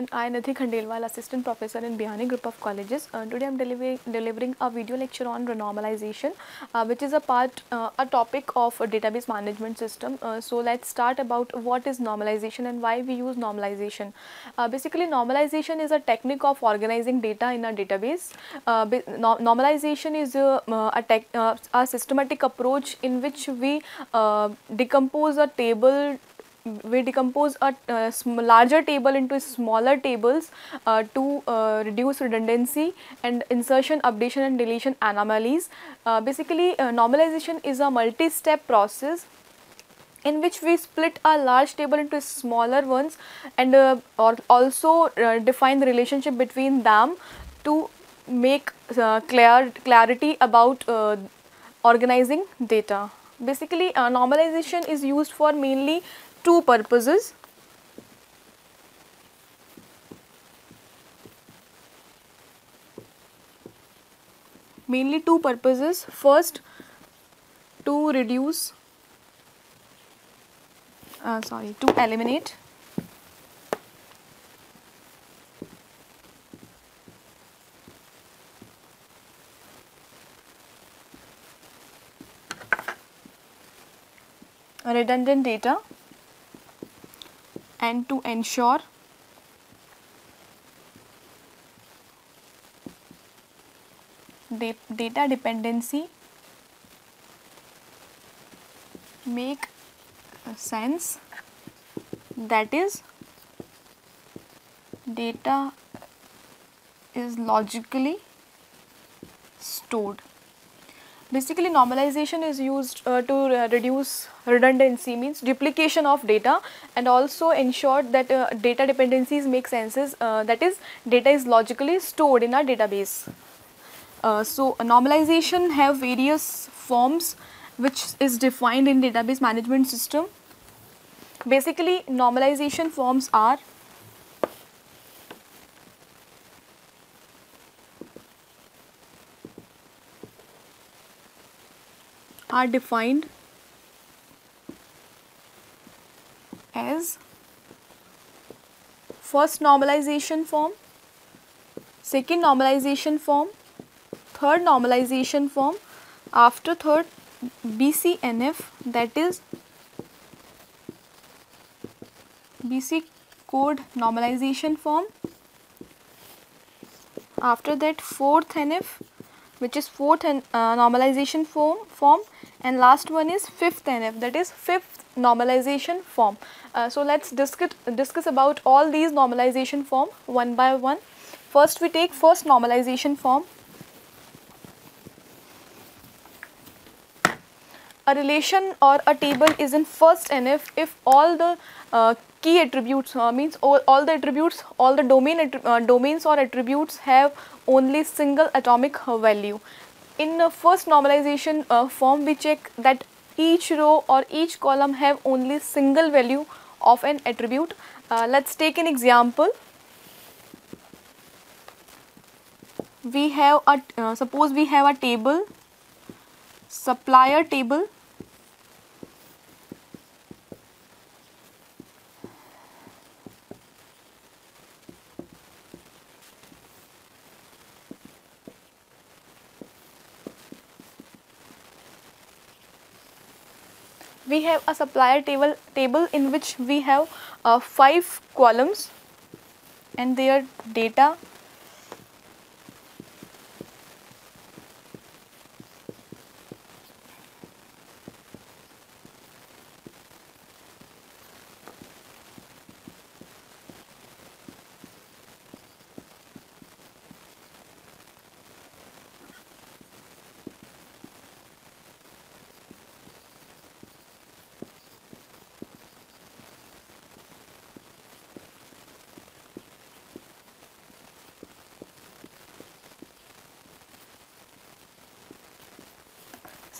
everyone, I am Nidhi Khandelwal, Assistant Professor in Biyani Group of Colleges. Uh, today I am delivering, delivering a video lecture on renormalization uh, which is a part, uh, a topic of a database management system. Uh, so let's start about what is normalization and why we use normalization. Uh, basically normalization is a technique of organizing data in a database. Uh, no normalization is a, a, tech, a systematic approach in which we decompose a table we decompose a uh, larger table into smaller tables uh, to uh, reduce redundancy and insertion, updation and deletion anomalies. Uh, basically, uh, normalization is a multi-step process in which we split a large table into smaller ones and uh, or also define the relationship between them to make clear clarity about organizing data. Basically, normalization is used for mainly two purposes. Mainly two purposes. First, to reduce, uh, sorry, to eliminate redundant data and to ensure data dependency make sense. That is data is logically stored Basically normalization is used uh, to uh, reduce redundancy means duplication of data and also ensure that uh, data dependencies make senses uh, that is data is logically stored in a database. Uh, so normalization have various forms which is defined in database management system. Basically normalization forms are are defined as first normalization form, second normalization form, third normalization form, after third BCNF that is BC code normalization form, after that fourth NF which is fourth uh, normalization form, form and last one is fifth NF that is fifth normalization form. Uh, so let's discuss discuss about all these normalization form one by one. First we take first normalization form. A relation or a table is in first NF if all the uh, key attributes uh, means all, all, the attributes all the domain uh, domains or attributes have only single atomic value in the first normalization uh, form we check that each row or each column have only single value of an attribute. Uh, Let's take an example. We have a, uh, suppose we have a table, supplier table we have a supplier table table in which we have uh, five columns and their data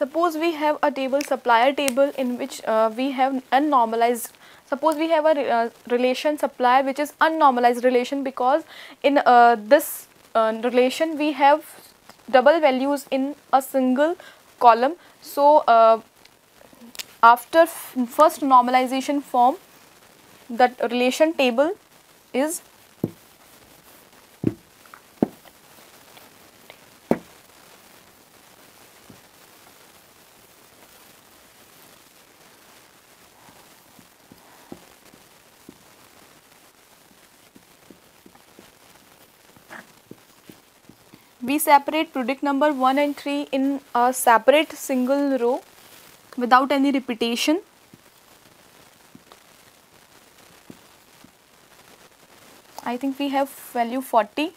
Suppose we have a table supplier table in which uh, we have unnormalized suppose we have a uh, relation supplier which is unnormalized relation because in uh, this uh, relation we have double values in a single column. So, uh, after first normalization form that relation table is we separate product number 1 and 3 in a separate single row without any repetition. I think we have value 40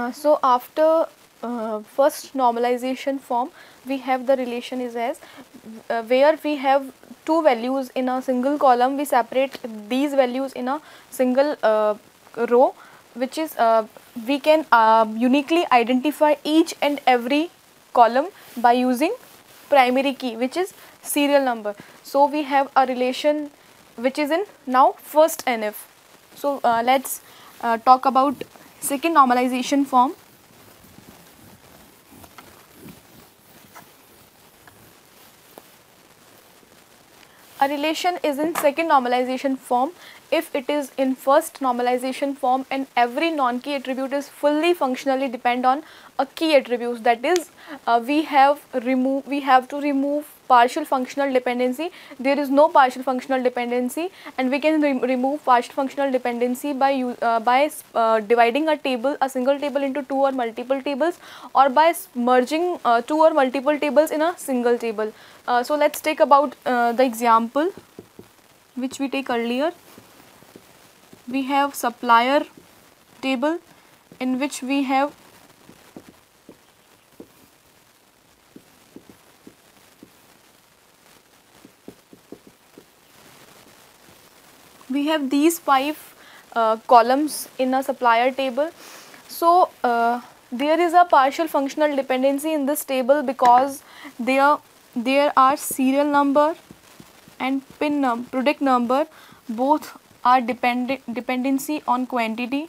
Uh, so after uh, first normalization form we have the relation is as uh, where we have two values in a single column we separate these values in a single uh, row which is uh, we can uniquely identify each and every column by using primary key which is serial number. So we have a relation which is in now first NF. So let's talk about Second normalization form. A relation is in second normalization form if it is in first normalization form and every non-key attribute is fully functionally depend on a key attribute that is uh, we have remove we have to remove partial functional dependency. There is no partial functional dependency and we can re remove partial functional dependency by uh, by uh, dividing a table a single table into two or multiple tables or by merging uh, two or multiple tables in a single table. Uh, so let's take about uh, the example which we take earlier. We have supplier table in which we have we have these five uh, columns in a supplier table. So, uh, there is a partial functional dependency in this table because there, there are serial number and pin num product number both are dependent dependency on quantity.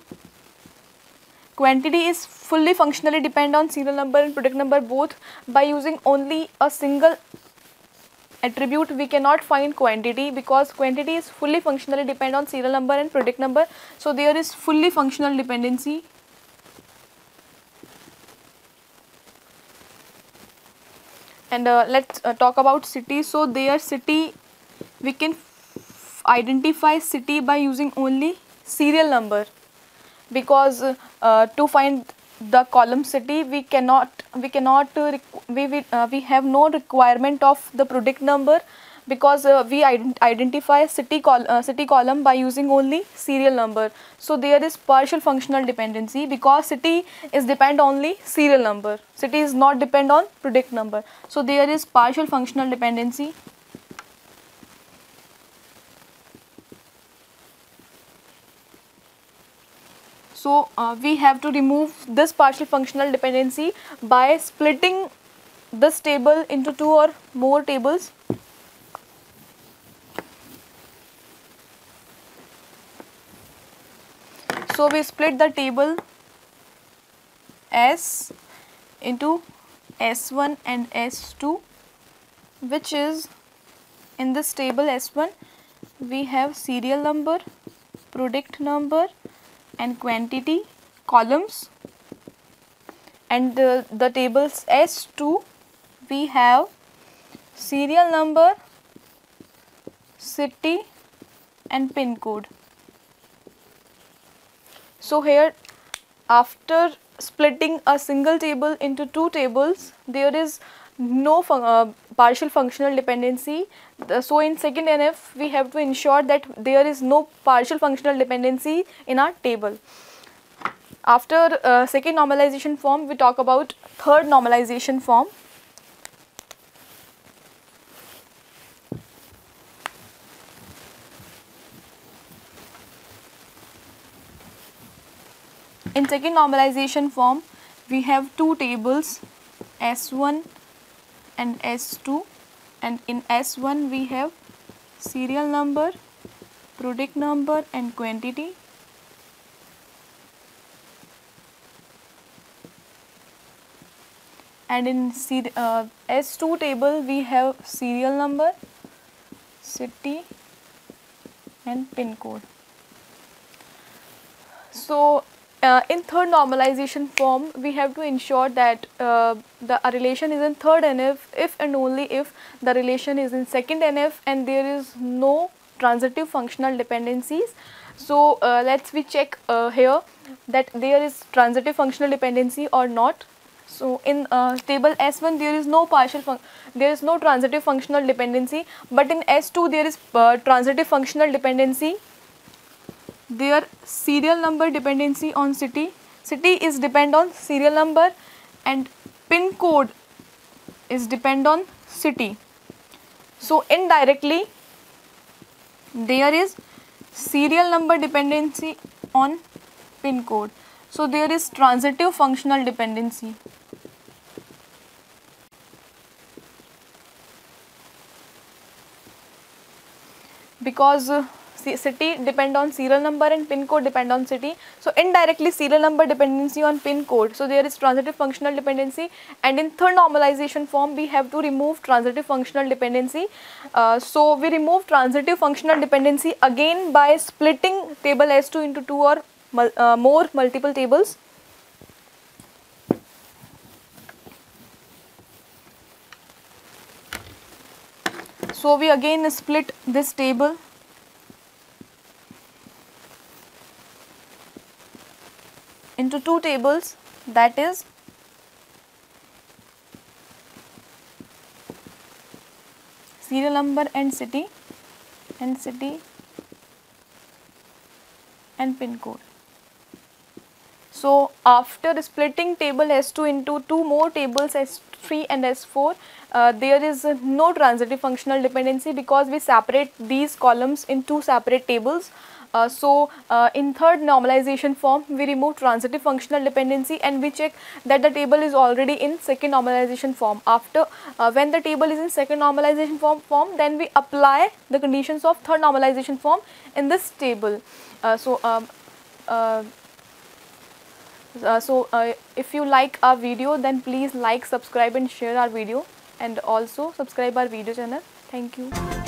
Quantity is fully functionally depend on serial number and product number both by using only a single attribute we cannot find quantity because quantity is fully functionally depend on serial number and product number. So, there is fully functional dependency. And uh, let's uh, talk about city. So, there city we can identify city by using only serial number because uh, to find the column city we cannot we cannot we we, uh, we have no requirement of the product number because uh, we ident identify city col uh, city column by using only serial number. So there is partial functional dependency because city is depend only serial number. City is not depend on product number. So there is partial functional dependency So, uh, we have to remove this partial functional dependency by splitting this table into two or more tables. So, we split the table S into S1 and S2 which is in this table S1 we have serial number, product number and quantity columns and the, the tables S2 we have serial number, city and pin code. So here after splitting a single table into two tables there is no fun uh, partial functional dependency. So in second NF we have to ensure that there is no partial functional dependency in our table. After uh, second normalization form we talk about third normalization form. In second normalization form we have two tables S1 and S2 and in S1 we have serial number, product number and quantity. And in uh, S2 table we have serial number, city and pin code. So uh, in third normalization form we have to ensure that uh, the relation is in third NF if and only if the relation is in second NF and there is no transitive functional dependencies. So uh, let's we check uh, here that there is transitive functional dependency or not. So in uh, table S1 there is no partial there is no transitive functional dependency but in S2 there is uh, transitive functional dependency their serial number dependency on city. City is depend on serial number and pin code is depend on city. So indirectly there is serial number dependency on pin code. So there is transitive functional dependency. Because uh, city depend on serial number and pin code depend on city. So indirectly serial number dependency on pin code. So there is transitive functional dependency and in third normalization form we have to remove transitive functional dependency. Uh, so we remove transitive functional dependency again by splitting table S2 into two or uh, more multiple tables. So we again split this table into two tables that is serial number and city and city and pin code. So after splitting table S2 into two more tables S3 and S4 uh, there is no transitive functional dependency because we separate these columns in two separate tables uh, so uh, in third normalization form we remove transitive functional dependency and we check that the table is already in second normalization form. After uh, when the table is in second normalization form, form then we apply the conditions of third normalization form in this table. Uh, so um, uh, so if you like our video then please like subscribe and share our video and also subscribe our video channel thank you